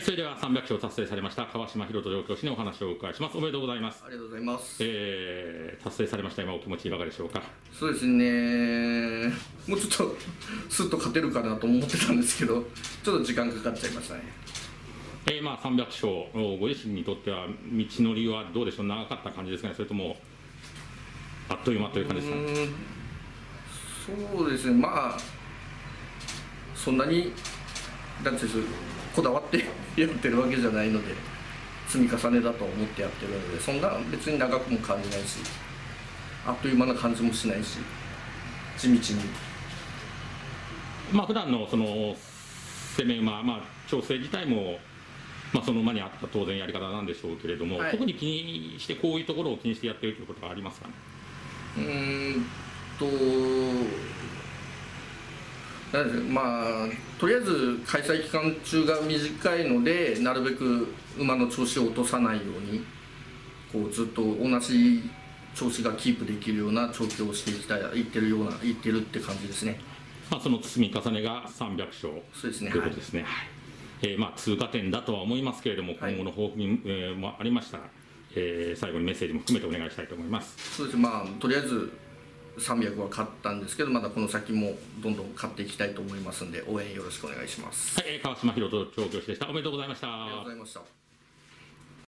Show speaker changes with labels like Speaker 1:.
Speaker 1: それでは300勝達成されました川島博人状況士にお話をお伺いします。おめでとうございます。
Speaker 2: ありがとうございます。
Speaker 1: えー、達成されました今お気持ちいかがでしょうか？
Speaker 2: そうですね、もうちょっとすっと勝てるかなと思ってたんですけど、ちょっと時間かかっちゃいましたね。
Speaker 1: えー、まあ300勝ご自身にとっては道のりはどうでしょう？長かった感じですかね？それともあっという間という感じですか
Speaker 2: そうですね、まあ、そんなに、なんていうんですか？こだわってやってるわけじゃないので、積み重ねだと思ってやってるので、そんな別に長くも感じないし、あっという間な感じもしないし、地道に。
Speaker 1: まあ普段のその攻め馬、まあ、調整自体も、まあ、その馬に合った当然やり方なんでしょうけれども、
Speaker 2: はい
Speaker 1: 特に気にしてこういうところを気にしてやってるということはありますかね？
Speaker 2: うーんと、まあ、とりあえず開催期間中が短いので、なるべく馬の調子を落とさないように、こうずっと同じ調子がキープできるような調教をしていきたい、いってるような、いってるって感じですね。
Speaker 1: まあ、その積み重ねが300勝
Speaker 2: そうですね
Speaker 1: ということですね。はいえーまあ、通過点だとは思いますけれども、
Speaker 2: はい
Speaker 1: 今後の抱負に、えーもありましたら、えー最後にメッセージも含めてお願いしたいと思います。
Speaker 2: そうですね、まあ、とりあえず300は勝ったんですけど、まだこの先もどんどん勝っていきたいと思いますんで、応援よろしくお願いします。
Speaker 1: はい、えー川島博人調教師でした。おめでとうございました。
Speaker 2: ありがとうございました。